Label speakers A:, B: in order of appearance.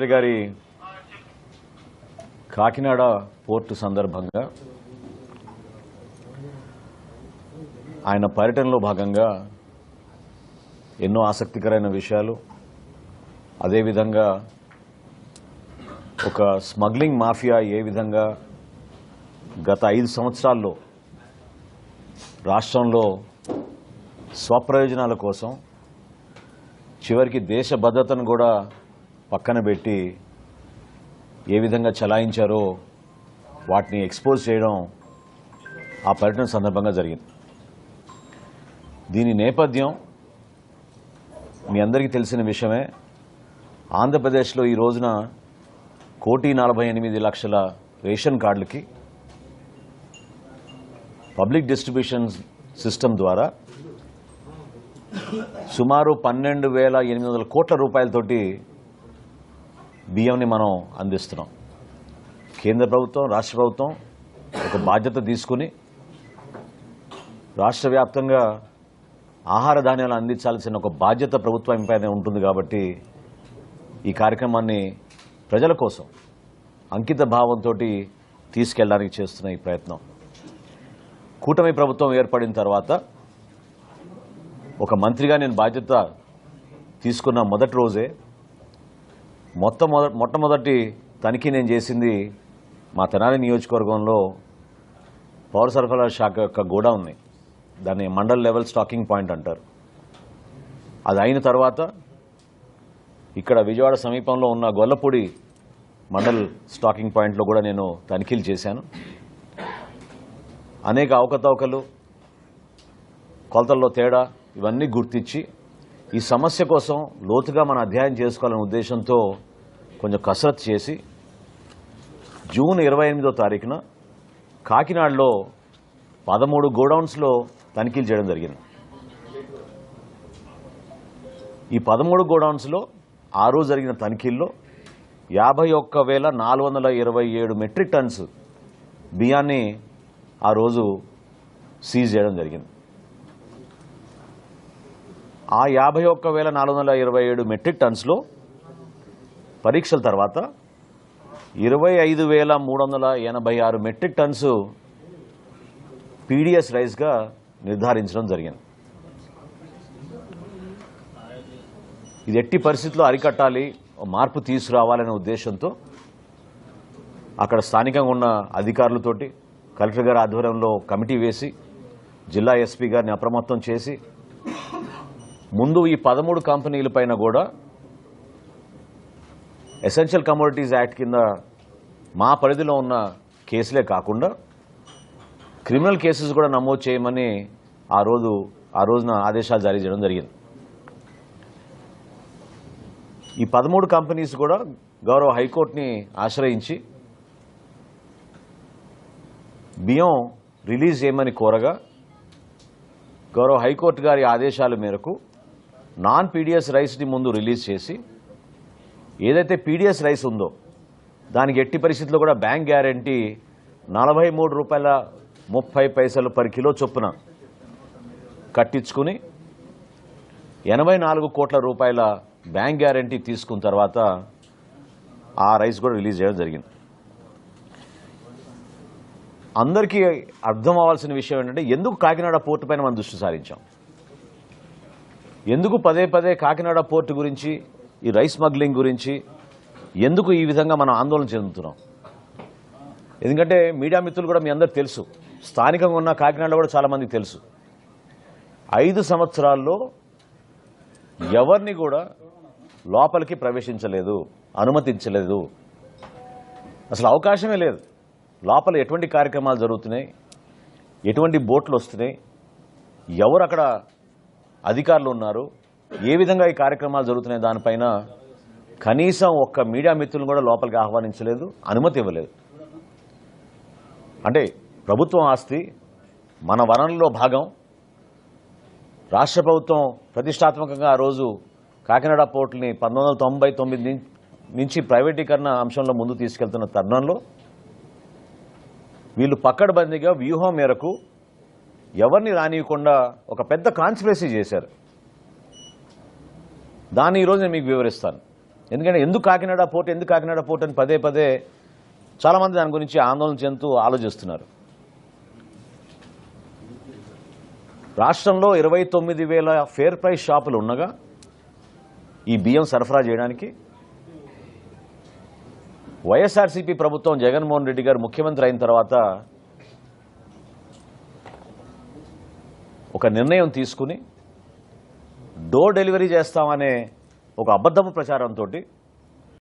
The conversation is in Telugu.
A: మంత్రి గారి కాకినాడ పోర్టు సందర్భంగా ఆయన పర్యటనలో భాగంగా ఎన్నో ఆసక్తికరమైన విషయాలు అదేవిధంగా ఒక స్మగ్లింగ్ మాఫియా ఏ విధంగా గత ఐదు సంవత్సరాల్లో రాష్ట్రంలో స్వప్రయోజనాల కోసం చివరికి దేశ భద్రతను కూడా పక్కన పెట్టి ఏ విధంగా చలాయించారో వాటిని ఎక్స్పోజ్ చేయడం ఆ పర్యటన సందర్భంగా జరిగింది. దీని నేపథ్యం మీ అందరికీ తెలిసిన విషయమే. ఆంధ్రప్రదేశ్లో ఈ రోజున కోటి నలభై ఎనిమిది లక్షల రేషన్ కార్డులకి పబ్లిక్ డిస్ట్రిబ్యూషన్ సిస్టమ్ ద్వారా సుమారు పన్నెండు వేల ఎనిమిది వందల కోట్ల రూపాయలతోటి బియ్యంని మనం అందిస్తున్నాం. కేంద్ర ప్రభుత్వం రాష్ట్ర ప్రభుత్వం ఒక బాధ్యత తీసుకుని రాష్ట్ర వ్యాప్తంగా ఆహార ధాన్యాలు అందించాల్సిన ఒక బాధ్యత ప్రభుత్వం పైన ఉంటుంది కాబట్టి ఈ కార్యక్రమాన్ని ప్రజల కోసం అంకిత భావంతో తీసుకెళ్ళడానికి చేస్తున్న ఈ ప్రయత్నం. కూటమి ప్రభుత్వం ఏర్పడిన తర్వాత ఒక మంత్రిగా నేను బాధ్యత తీసుకున్న మొదటి రోజే మొత్తం మొద- మొట్టమొదటి తనిఖీ నేను చేసింది మా తెనాలి నియోజకవర్గంలో పౌర సరఫరా శాఖ యొక్క గోడౌన్ని దాన్ని మండల్ లెవెల్ స్టాకింగ్ పాయింట్ అంటారు. అది అయిన తర్వాత ఇక్కడ విజయవాడ సమీపంలో ఉన్న గొల్లపూడి మండల్ స్టాకింగ్ పాయింట్లో కూడా నేను తనిఖీలు చేశాను. అనేక అవకతవకలు కొలతల్లో తేడా ఇవన్నీ గుర్తించి ఈ సమస్య కోసం లోతుగా మనం అధ్యయనం చేసుకోవాలనే ఉద్దేశంతో కొంచెం కసరత్తు చేసి జూన్ ఇరవై ఎనిమిదో తారీఖున కాకినాడలో పదమూడు గోడౌన్స్లో తనిఖీలు చేయడం జరిగింది. ఈ పదమూడు గోడౌన్స్లో ఆ రోజు జరిగిన తనిఖీల్లో యాభై ఒక్క వేల నాలుగు వందల ఇరవై ఏడు మెట్రిక్ టన్స్ బియ్యాన్ని ఆ రోజు సీజ్ చేయడం జరిగింది. ఆ యాభై ఒక్క వేల నాలుగు వందల ఇరవై ఏడు మెట్రిక్ టన్స్లో పరీక్షల తర్వాత ఇరవై ఐదు వేల మూడు వందల ఎనభై ఆరు మెట్రిక్ టన్స్ పీడిఎస్ రైస్గా నిర్ధారించడం జరిగింది. ఇది ఎట్టి పరిస్థితుల్లో అరికట్టాలి మార్పు తీసుకురావాలనే ఉద్దేశంతో అక్కడ స్థానికంగా ఉన్న అధికారులతోటి కలెక్టర్ గారి ఆధ్వర్యంలో కమిటీ వేసి జిల్లా ఎస్పీ గారిని అప్రమత్తం చేసి ముందు ఈ పదమూడు కంపెనీల పైన కూడా ఎసెన్షియల్ కమోడిటీస్ యాక్ట్ కింద మా పరిధిలో ఉన్న కేసులే కాకుండా క్రిమినల్ కేసెస్ కూడా నమోదు చేయమని ఆ రోజు ఆ రోజున ఆదేశాలు జారీ చేయడం జరిగింది. ఈ పదమూడు కంపెనీస్ కూడా గౌరవ హైకోర్టుని ఆశ్రయించి బియ్యం రిలీజ్ చేయమని కోరగా గౌరవ హైకోర్టు గారి ఆదేశాల మేరకు నాన్ పీడిఎస్ రైస్ని ముందు రిలీజ్ చేసి ఏదైతే పీడిఎస్ రైస్ ఉందో దానికి ఎట్టి పరిస్థితుల్లో కూడా బ్యాంక్ గ్యారంటీ నలభై మూడు రూపాయల ముప్పై పైసలు పర్ కిలో చొప్పున కట్టించుకుని ఎనభై నాలుగు కోట్ల రూపాయల బ్యాంక్ గ్యారంటీ తీసుకున్న తర్వాత ఆ రైస్ కూడా రిలీజ్ చేయడం జరిగింది. అందరికీ అర్థం అవ్వాల్సిన విషయం ఏంటంటే ఎందుకు కాకినాడ పోర్టు పైన మనం దృష్టి సారించాం? ఎందుకు పదే పదే కాకినాడ పోర్టు గురించి ఈ రైస్ స్మగ్లింగ్ గురించి ఎందుకు ఈ విధంగా మనం ఆందోళన చెందుతున్నాం? ఎందుకంటే మీడియా మిత్రులు కూడా మీ అందరు తెలుసు. స్థానికంగా ఉన్న కాకినాడలో కూడా చాలామంది తెలుసు. ఐదు సంవత్సరాల్లో ఎవరిని కూడా లోపలికి ప్రవేశించలేదు అనుమతించలేదు. అసలు అవకాశమే లేదు. లోపల ఎటువంటి కార్యక్రమాలు జరుగుతున్నాయి? ఎటువంటి బోట్లు వస్తున్నాయి? ఎవరు అక్కడ అధికారులు ఉన్నారు. ఏ విధంగా ఈ కార్యక్రమాలు జరుగుతున్నాయి దానిపైన కనీసం ఒక్క మీడియా మిత్రులను కూడా లోపలికి ఆహ్వానించలేదు అనుమతి ఇవ్వలేదు. అంటే ప్రభుత్వం ఆస్తి మన వనరుల్లో భాగం. రాష్ట్ర ప్రభుత్వం ప్రతిష్టాత్మకంగా ఆ రోజు కాకినాడ పోర్టుని పంతొమ్మిది వందల తొంభై తొమ్మిది నుంచి ప్రైవేటీకరణ అంశంలో ముందు తీసుకెళ్తున్న తరుణంలో వీళ్ళు పక్కడబందీగా వ్యూహం మేరకు ఎవరిని రానియకుండా ఒక పెద్ద కాన్స్పిరసీ చేశారు. దాన్ని ఈరోజు నేను మీకు వివరిస్తాను. ఎందుకంటే ఎందుకు కాకినాడ పోర్ట్ ఎందుకు కాకినాడ పోర్ట్ అని పదే పదే చాలామంది దాని గురించి ఆందోళన చెందుతూ ఆలోచిస్తున్నారు. రాష్ట్రంలో ఇరవై తొమ్మిది వేల ఫేర్ ప్రైస్ షాపులు ఉండగా ఈ బియ్యం సరఫరా చేయడానికి వైఎస్ఆర్సీపీ ప్రభుత్వం జగన్మోహన్ రెడ్డి గారు ముఖ్యమంత్రి అయిన తర్వాత ఒక నిర్ణయం తీసుకుని డోర్ డెలివరీ చేస్తామనే ఒక అబద్ధపు ప్రచారంతో